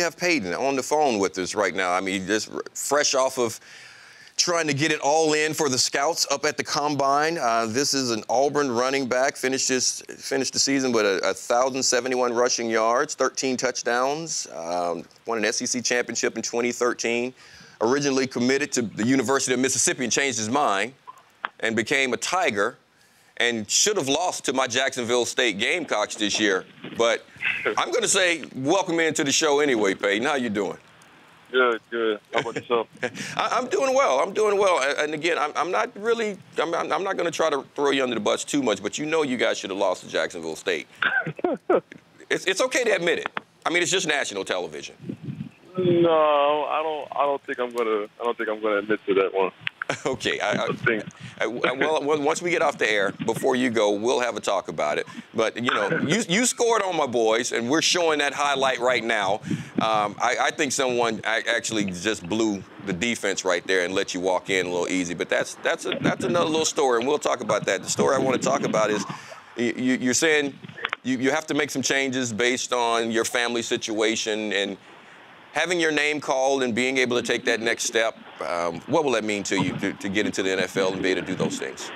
have Peyton on the phone with us right now. I mean, just fresh off of trying to get it all in for the scouts up at the combine. Uh, this is an Auburn running back. Finished his finished the season with a, a 1,071 rushing yards, 13 touchdowns. Um, won an SEC championship in 2013. Originally committed to the University of Mississippi and changed his mind and became a Tiger and should have lost to my Jacksonville State Gamecocks this year. But I'm going to say welcome into the show anyway, Peyton. How you doing? Good, good. How about yourself? I, am doing well. I'm doing well. And again, I'm, I'm not really, I'm, I'm not going to try to throw you under the bus too much, but you know you guys should have lost to Jacksonville State. it's, it's okay to admit it. I mean, it's just national television. No, I don't. I don't think I'm gonna. I don't think I'm gonna admit to that one. Okay. I, I, I, well, once we get off the air, before you go, we'll have a talk about it. But you know, you, you scored on my boys, and we're showing that highlight right now. Um, I, think someone actually just blew the defense right there and let you walk in a little easy. But that's that's a, that's another little story, and we'll talk about that. The story I want to talk about is you, you're saying you, you have to make some changes based on your family situation and having your name called and being able to take that next step, um, what will that mean to you to, to, get into the NFL and be able to do those things?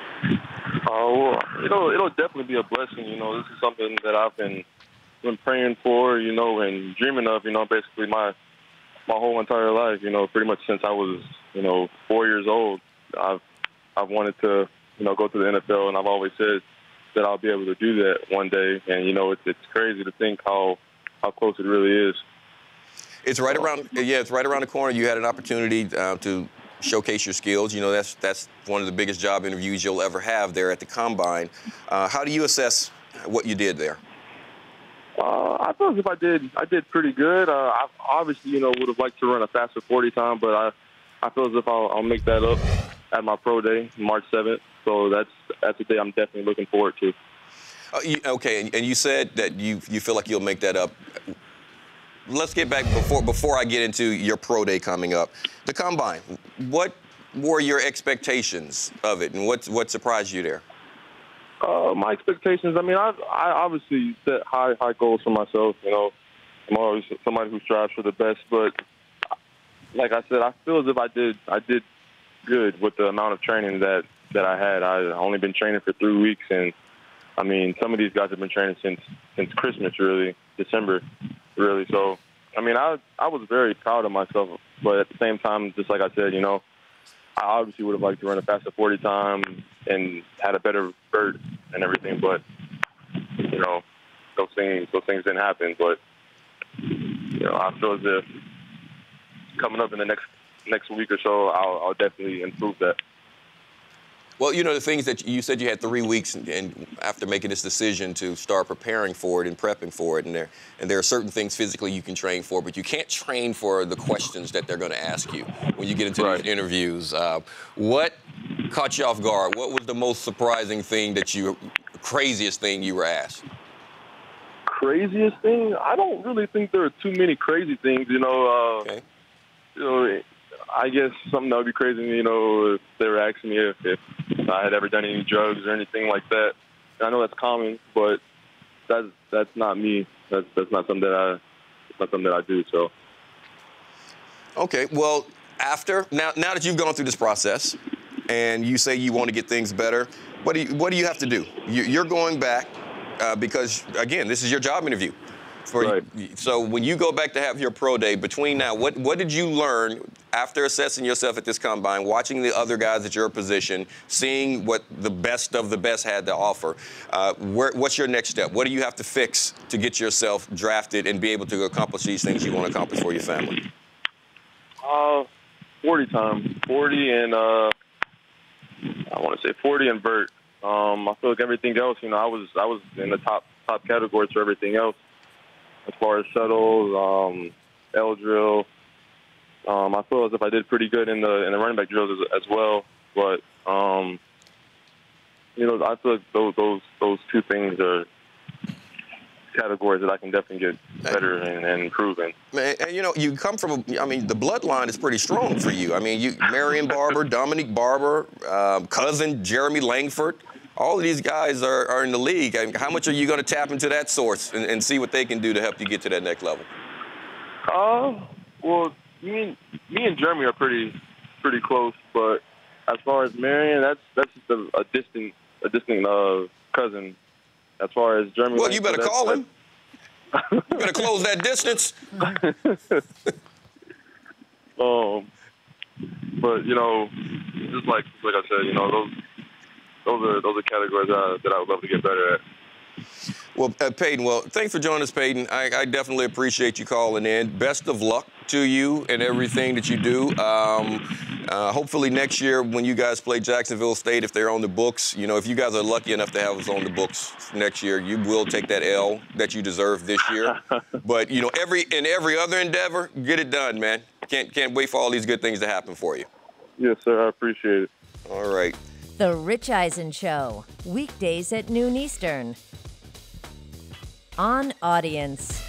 Oh, well, it'll it'll definitely be a blessing. You know, this is something that I've been been praying for, you know, and dreaming of. You know, basically my my whole entire life. You know, pretty much since I was you know four years old, I've I've wanted to you know go to the NFL, and I've always said that I'll be able to do that one day. And you know, it's it's crazy to think how how close it really is. It's right around. Yeah, it's right around the corner. You had an opportunity uh, to showcase your skills. You know, that's that's one of the biggest job interviews you'll ever have there at the combine. Uh, how do you assess what you did there? Uh, I feel as if I did I did pretty good. Uh, I obviously, you know, would have liked to run a faster 40 time, but I I feel as if I'll, I'll make that up at my pro day, March 7th. So that's that's a day I'm definitely looking forward to. Uh, you, okay, and you said that you you feel like you'll make that up let's get back before before I get into your pro day coming up. The combine. What were your expectations of it, and what what surprised you there? Uh, my expectations. I mean, I I obviously set high high goals for myself. You know, I'm always somebody who strives for the best. But like I said, I feel as if I did I did good with the amount of training that that I had. I only been training for three weeks, and I mean, some of these guys have been training since since Christmas, really, December really. So, I mean, I I was very proud of myself, but at the same time, just like I said, you know, I obviously would have liked to run a faster 40 time and had a better vert and everything, but you know, those things those things didn't happen. But you know, I feel as if coming up in the next next week or so, I'll, I'll definitely improve that. Well, you know, the things that you said you had three weeks and, and, after making this decision to start preparing for it and prepping for it, and there, and there are certain things physically you can train for, but you can't train for the questions that they're going to ask you when you get into right. these interviews. Uh, what caught you off guard? What was the most surprising thing that you, craziest thing you were asked? Craziest thing? I don't really think there are too many crazy things. You know, uh, okay. you know, I guess something that would be crazy, you know, if they were asking me if, if I had ever done any drugs or anything like that. And I know that's common, but that's that's not me. That's that's not something that I not something that I do. So. Okay. Well, after now now that you've gone through this process, and you say you want to get things better, what do you, what do you have to do? You, are going back uh, because again, this is your job interview. For right. so when you go back to have your pro day, between now, what what did you learn after assessing yourself at this combine, watching the other guys at your position, seeing what the best of the best had to offer? Uh, where, what's your next step? What do you have to fix to get yourself drafted and be able to accomplish these things you want to accomplish for your family? Uh, 40 time, 40 and uh, I want to say 40 and vert. Um, I feel like everything else, you know, I was I was in the top top categories for everything else as far as shuttles, um, L drill. Um, I feel as if I did pretty good in the in the running back drills as, as well. But um, you know, I feel like those those those two things are categories that I can definitely get better and, and improve in. Man, and you know, you come from, a, I mean, the bloodline is pretty strong for you. I mean, you, Marion Barber, Dominique Barber, um, cousin Jeremy Langford all of these guys are, are in the league. I mean, how much are you going to tap into that source and, and, see what they can do to help you get to that next level? Uh, well, me and me and Jeremy are pretty pretty close, but as far as Marion, that's that's just a, a distant a distant uh, cousin. As far as Jeremy, well, you better call him. you better close that distance. um, but you know, just like like I said, you know those those are those are categories that I, that I would love to get better at. Well, uh, Peyton, well, thanks for joining us, Peyton. I, I, definitely appreciate you calling in. Best of luck to you and everything that you do. Um, uh, hopefully next year when you guys play Jacksonville State, if they're on the books, you know, if you guys are lucky enough to have us on the books next year, you will take that L that you deserve this year. but you know, every in every other endeavor, get it done, man. Can't can't wait for all these good things to happen for you. Yes, sir. I appreciate it. All right. The Rich Eisen Show, weekdays at noon Eastern. On Audience.